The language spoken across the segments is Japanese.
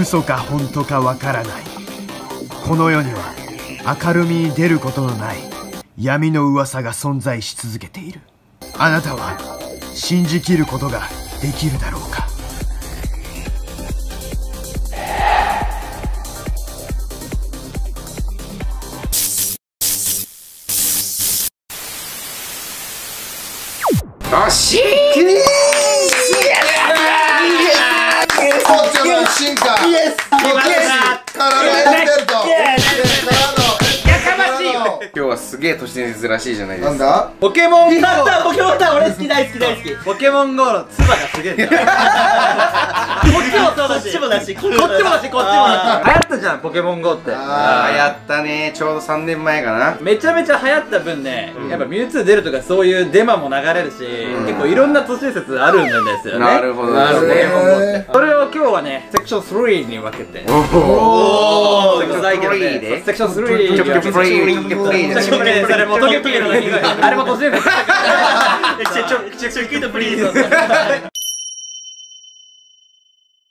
嘘か本当かわからない。この世には明るみに出ることのない闇の噂が存在し続けている。あなたは信じきることができるだろうか。よしコッチの進化イエス。からのエンベルト今日はすげえ都市伝説らしいじゃないです。かなんだ？ポケモン GO ポケモンだ俺好き大好き大好き。ポケモン GO のツバがすげえんだ っちもそうだしこっちもだしこっちもだしこっちもだし。流行ったじゃんポケモン GO って。あああやったね。ちょうど3年前かな。めちゃめちゃ流行った分ね、やっぱミュウツー出るとかそういうデマも流れるし、結構いろんな都市伝説あるんですよね。なるほどなるほどそれを今日はねセクション3に分けて。おおおーうざいけどねで。セクション3ちょっとプレイプレイで。それもトゲトゲのあれも都市伝説ちょちょちょちょちょプリーズ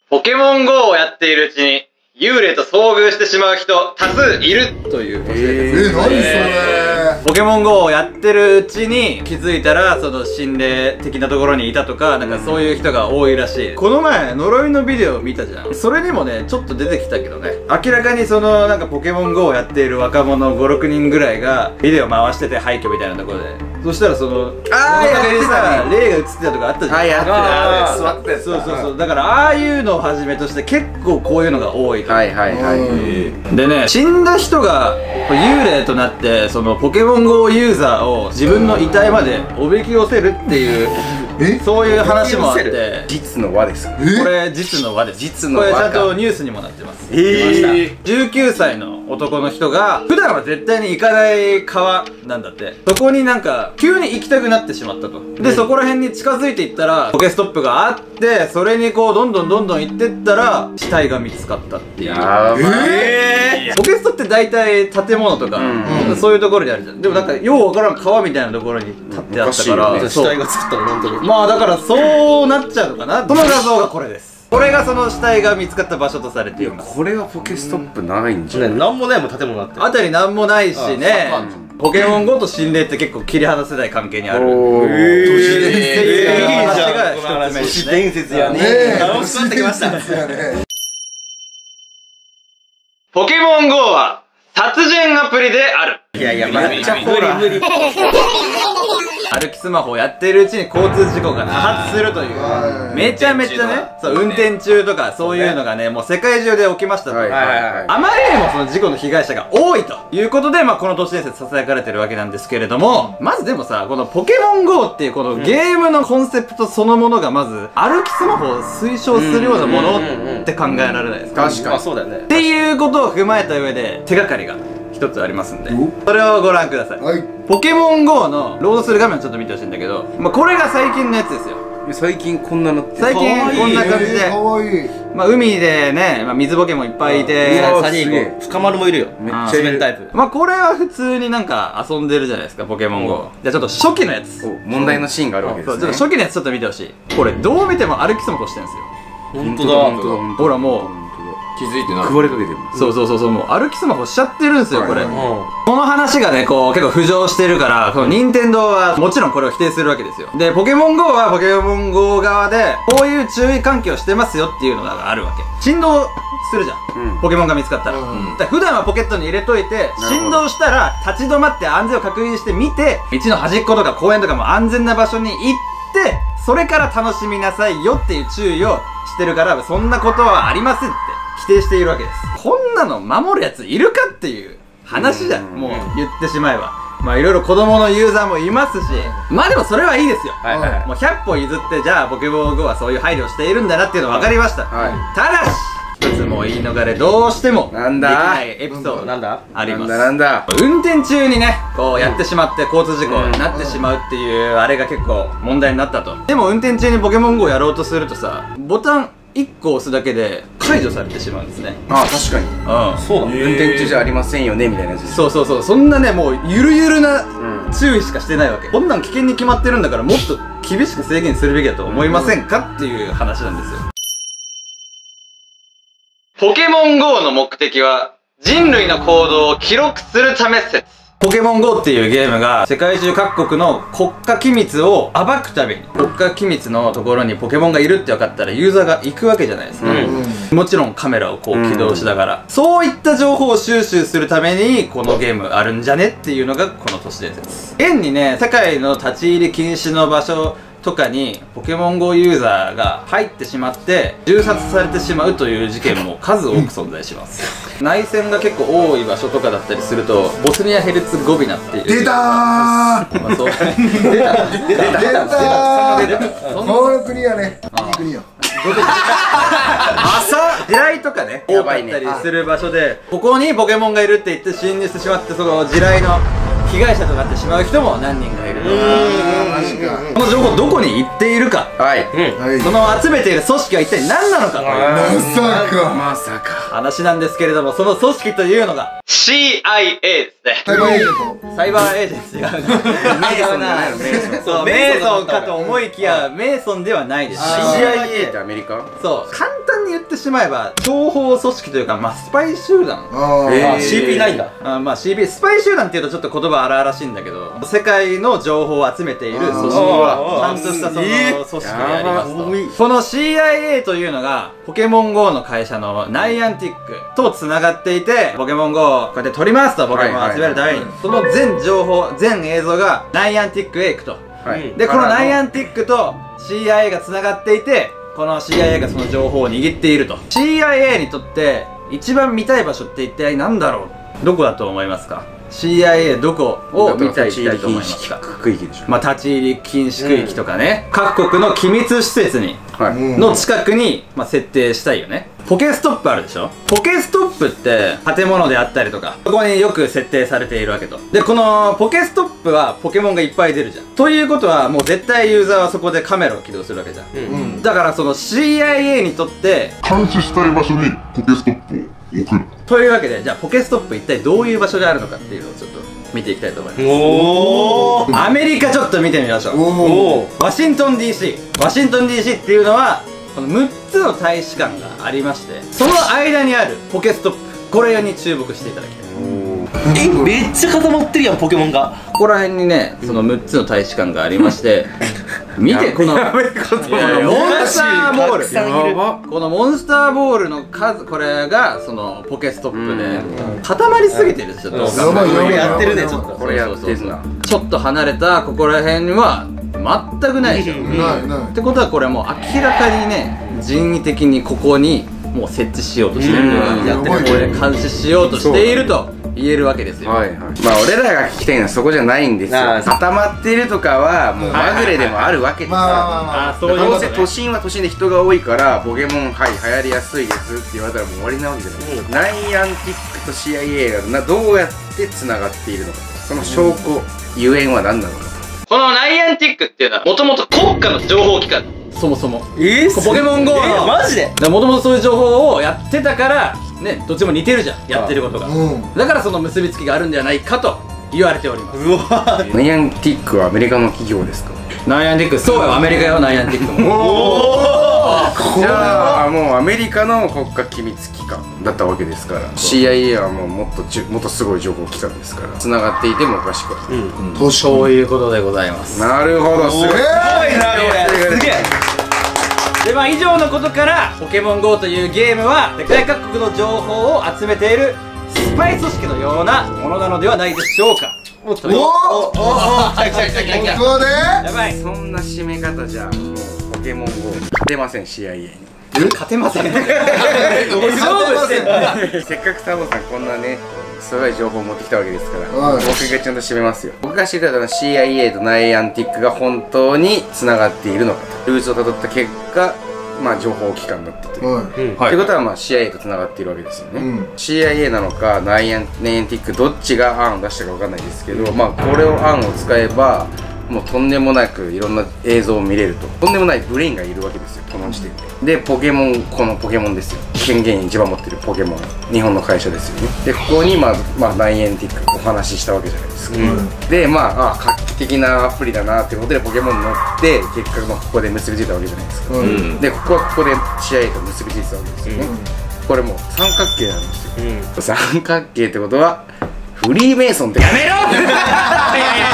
ポケモン GO をやっているうちに幽霊と遭遇してしまう人多数いる。という都市伝説え何それ。ポケモン GO をやってるうちに気づいたらその心霊的なところにいたとかなんかそういう人が多いらしい、この前呪いのビデオ見たじゃん。それにもねちょっと出てきたけどね。明らかにそのなんかポケモン GO をやっている若者56人ぐらいがビデオ回してて廃墟みたいなところでそしたらそのあーその陰にさやってたね霊が映ってたとかあったじゃん。はいやってあーた座ってそうそうそう。だからああいうのをはじめとして結構こういうのが多いと。はいはいはい。うん。でね死んだ人が幽霊となってそのポケモン GO ユーザーを自分の遺体までおびき寄せるっていうえ？そういう話もあって。実の輪ですこえ？れ実の輪です。実の輪か。これちゃんとニュースにもなってます。えー。見ました19歳の男の人が普段は絶対に行かない川なんだって。そこになんか急に行きたくなってしまったと。でそこら辺に近づいていったらポケストップがあってそれにこうどんどんどんどん行ってったら死体が見つかったっていう。やばい。えポケストって大体建物とか、うん。そういうところにあるじゃん。でもなんかようわからん川みたいなところに立ってあったから、ね。死体が作ったの本当に。まあだからそうなっちゃうのかな。その画像がこれです。これがその死体が見つかった場所とされています。これはポケストップないんじゃなんもないもん建物あってあたりなんもないしね。あポケモン GO と心霊って結構切り離せない関係にある。都市伝説えーいい話じゃんがこの話一つ目。ですね伝説やね。え楽しくなってきました。ポケモン GO は殺人アプリである。いやいやめっちゃホラー無理無理歩きスマホをやっているうちに交通事故が多発するという。はい。めちゃめちゃねそう運転中とかそういうのがねもう世界中で起きましたと、あまりにもその事故の被害者が多いということで、まあ、この都市伝説ささやかれてるわけなんですけれども、まずでもさ、このポケモン GO っていうこのゲームのコンセプトそのものがまず、歩きスマホを推奨するようなものって考えられないですか？確かにまあそうだよねっていうことを踏まえた上で、手がかりが一つありますんで、それをご覧ください。はい。ポケモン GO のロードする画面をちょっと見てほしいんだけど、まあ、これが最近のやつですよ。最近こんなのって最近こんな感じで。えー、かわいい。まあ、海でね、まあ、水ボケもいっぱいいて、サニーゴ。深丸もいるよ。めっちゃタイプ。まあこれは普通になんか遊んでるじゃないですかポケモン GO じゃあちょっと初期のやつ。お問題のシーンがあるわけですね。ちょっと初期のやつちょっと見てほしい。これどう見ても歩きスマホしてるんですよ。本当だ。本当だ本当だ。ほらもう本気づいてない当だ配りかけてるそうそうそうそう。もう歩きスマホしちゃってるんですよこれ。はいこの話がねこう結構浮上してるからこの任天堂はもちろんこれを否定するわけですよ。でポケモン GO はポケモン GO 側でこういう注意喚起をしてますよっていうのがあるわけ。振動するじゃん。うん。ポケモンが見つかったら、うんだから普段はポケットに入れといて振動したら立ち止まって安全を確認して見て道の端っことか公園とかも安全な場所に行ってそれから楽しみなさいよっていう注意をしてるからそんなことはありませんって否定しているわけです。こんなの守るやついるかっていう話じゃん。うん。もう言ってしまえば。まあいろいろ子供のユーザーもいますし。まあでもそれはいいですよ。はいはい。はいもう100歩譲ってじゃあポケモン GO はそういう配慮をしているんだなっていうの分かりました、はい。ただし一つもう言い逃れどうしてもなんだ？できないエピソードなんだ？あります。なんだ？なんだ？運転中にねこうやってしまって交通事故になってしまうっていうあれが結構問題になったと。でも運転中にポケモン GO をやろうとするとさボタン1個押すだけで解除されてしまうんですね。あ確かに。うん。そう運転中じゃありませんよねみたいなやつ。そうそうそう。そんなねもうゆるゆるなうん。注意しかしてないわけ。こんなん危険に決まってるんだからもっと厳しく制限するべきだと思いませんかっていう話なんですよ。ポケモン GO の目的は人類の行動を記録するため説。ポケモン GO っていうゲームが世界中各国の国家機密を暴くために国家機密のところにポケモンがいるって分かったらユーザーが行くわけじゃないですか、もちろんカメラをこう起動しながら、そういった情報を収集するためにこのゲームあるんじゃねっていうのがこの都市伝説現にね世界の立ち入り禁止の場所とかにポケモン GO ユーザーが入ってしまって銃殺されてしまうという事件も数多く存在します。内戦が結構多い場所とかだったりするとボスニア・ヘルツゴビナっていう出たー。まあそう出た。出た。出た。ー出た。そんな。この国はね。いい国よ朝地雷とかね。多かったりする場所でここにポケモンがいるって言って侵入してしまってその地雷の被害者となってしまう人も何人かいるとマジかこの情報どこに行っているか。はい。はい。その集めている組織は一体何なのかという。まさか。まさか。話なんですけれどもその組織というのが。CIA ですね。タイガーエージェンサイバーエージェンシーがメイソンじゃなそうメイソンかと思いきやメイソンではないです。CIA ってアメリカ？そうってしまえば情報組織というかまあスパイ集団。トあえー。あ CP9 だ。あまあ CB スパイ集団っていうとちょっと言葉荒々しいんだけど世界の情報を集めている組織ちあー。ゃんとしたその組織であります。と、やばいこの CIA というのがポケモン GO の会社のナイアンティックとつながっていてポケモン GO をこうやって取りますとポケモンを集めるためにその全情報全映像がナイアンティックへ行くとはい。でこのナイアンンティックと CIA がつながっていてこの CIA がその情報を握っていると。CIA にとって一番見たい場所って一体何だろう？どこだと思いますか？CIA どこを見たいきたいと思いますか？区域でしょ。まあ立ち入り禁止区域とかね、各国の機密施設にはい。うんの近くに、まあ、設定したいよねポケストップあるでしょ？ポケストップって建物であったりとかここによく設定されているわけと。でこのポケストップはポケモンがいっぱい出るじゃん。ということはもう絶対ユーザーはそこでカメラを起動するわけじゃん、うん。だからその CIA にとって監視したい場所にポケストップを置くというわけでじゃあポケストップ一体どういう場所であるのかっていうのをちょっと見ていきたいと思います。おー。アメリカちょっと見てみましょう。おおおー。ワシントン DC ワシントン DC っていうのはこの6つの大使館がありましてその間にあるポケストップこれに注目していただきたい。えめっちゃ固まってるやんポケモンが。ここら辺にねその6つの大使館がありまして見てこのモンスターボール。このモンスターボールの数これがそのポケストップで固まりすぎてるでしょどう考えてもやってるねちょっと。これやってんな。ちょっと離れたここら辺は全くないでしょ、ないない。ってことはこれもう明らかにね人為的にここにもう設置しようとしてる。うん。やってるこれで監視しようとしていると言えるわけですよ、はいはい。まあ俺らが聞きたいのはそこじゃないんですよ。固まってるとかはもうまぐれでもあるわけでさどうせ都心は都心で人が多いからポケモンはい流行りやすいですって言われたらもう終わりなわけじゃないですか、ナイアンティックと CIA がなどうやってつながっているのかその証拠、ゆえんは何なのかこのナイアンティックっていうのはもともと国家の情報機関。そもそも。えーポケモン GO のえ。マジで？もともとそういう情報をやってたからねどっちも似てるじゃん。やってることが。うん。だからその結びつきがあるんじゃないかと言われております。うわ。ナイアンティックはアメリカの企業ですか？ナイアンティック。そうよ。アメリカよナイアンティックもじゃあもうアメリカの国家機密機関だったわけですから。CIA はもうもっとじゅもっとすごい情報機関ですから。つながっていてもおかしくはない、確かそういうことでございます。なるほど。すごいなこれすげえ。でまあ以上のことからポケモン GO というゲームは世界各国の情報を集めているスパイ組織のようなものなのではないでしょうか。おおおお来た来た来た来たここで？やばい。そんな締め方じゃ。もうポケモン GO 勝てません CIA に。勝てません。せっかくサボさんこんなねすごい情報を持ってきたわけですから、はい。僕がちゃんと締めますよ。僕が知りたいのは CIA とナイアンティックが本当につながっているのかと。ルーツをたどった結果まあ情報機関だったという。はとい。うことはまあ CIA とつながっているわけですよね、うん。CIA なのかナイアンナイアンティックどっちが案を出したかわかんないですけど、まあこれを案を使えばもうとんでもなくいろんな映像を見れると。とんでもないブレインがいるわけですよこの時点で。でポケモンこのポケモンですよ。権限一番持ってるポケモン。日本の会社ですよね。でここにまあ、まあ、ナイアンティックお話ししたわけじゃないですか、でまああ画期的なアプリだなっていうことでポケモンに乗って結果まあここで結びついたわけじゃないですか、いうん。でここはここで CIA と結びついてたわけですよね、これもう三角形なんですよ、三角形ってことはフリーメイソンってやめろ